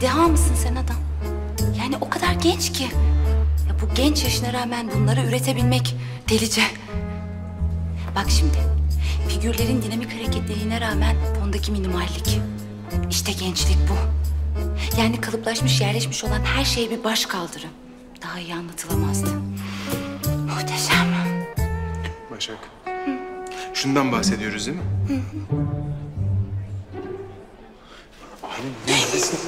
Deha mısın sen adam? Yani o kadar genç ki. Ya bu genç yaşına rağmen bunları üretebilmek delice. Bak şimdi, figürlerin dinamik hareketlerine rağmen fondaki minimallik. İşte gençlik bu. Yani kalıplaşmış, yerleşmiş olan her şeye bir baş kaldırım. Daha iyi anlatılamazdı. Muhteşem. Başak. Şundan bahsediyoruz değil mi? Ne yapıyorsun?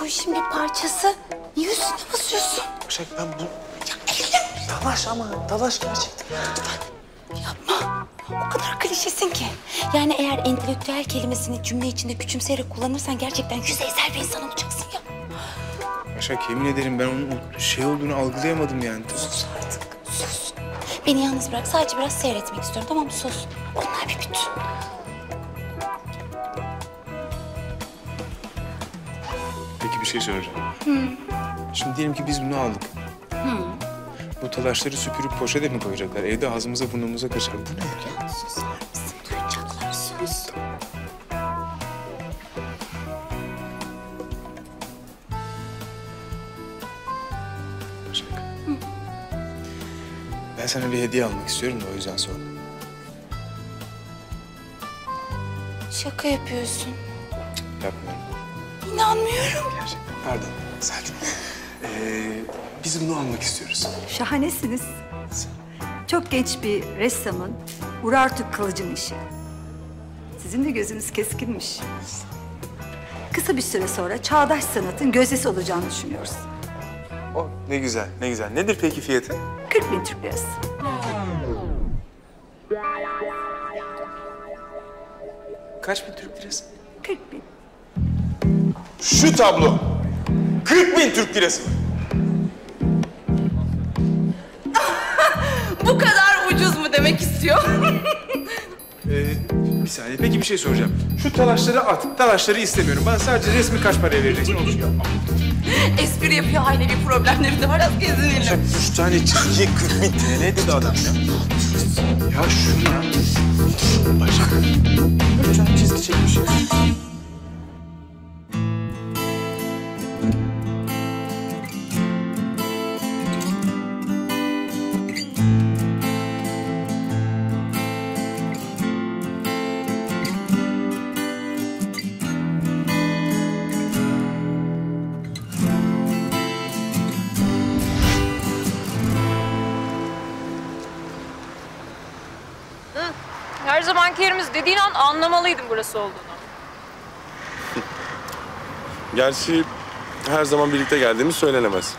Bu işin bir parçası. Niye üstüne basıyorsun? Başak ben bu... Ya elim. Dalaş ama, dalaş gerçekten. Yapma. O kadar klişesin ki. Yani eğer entelektüel kelimesini cümle içinde küçümseyerek kullanırsan gerçekten yüzeysel bir insan olacaksın ya. Başak yemin ederim ben onun o şey olduğunu algılayamadım yani. Sus artık, sus. Beni yalnız bırak. Sadece biraz seyretmek istiyorum tamam mı? Sus. Onlar bir bütün. Peki bir şey soracağım. Şimdi diyelim ki biz bunu aldık. Bu talaşları süpürüp poşete mi koyacaklar? Evde ağzımıza burnumuza kaçar. Bu ne? Ya susar mısın? Duyacaklar sus. Başak. Ben sana bir hediye almak istiyorum da o yüzden sordum. Şaka yapıyorsun. Yapmıyorum. İnanmıyorum. Gerçekten. Pardon. Sakin. Ee, biz bunu almak istiyoruz. Şahanesiniz. Çok genç bir ressamın Urartu Kılıç'ın işi. Sizin de gözünüz keskinmiş. Kısa bir süre sonra çağdaş sanatın gözdesi olacağını düşünüyoruz. Oh, ne güzel, ne güzel. Nedir peki fiyatı? 40 bin Türk lirası. Kaç bin Türk lirası? 40 bin. Şu tablo. 40 bin Türk lirası. Bu kadar ucuz mu demek istiyor? Ee, bir saniye. Peki bir şey soracağım. Şu talaşları at. Talaşları istemiyorum. Bana sadece resmi kaç paraya vereceksin? Ya. Espri yapıyor ailevi problemleri de var az gezinelim. Üç tane çizgiye 40 bin TL dedi adam ya. Ya şuna. Başak. Üç tane çizgi çekmiş Her zamanki yerimiz dediğin an anlamalıydım burası olduğunu. Gerçi her zaman birlikte geldiğimiz söylenemez.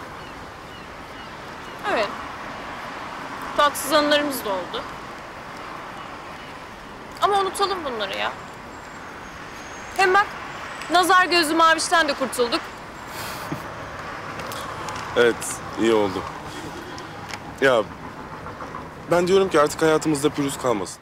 Evet. Tatsız anılarımız da oldu. Ama unutalım bunları ya. Hem bak, nazar gözlü mavişten de kurtulduk. Evet, iyi oldu. Ya ben diyorum ki artık hayatımızda pürüz kalmasın.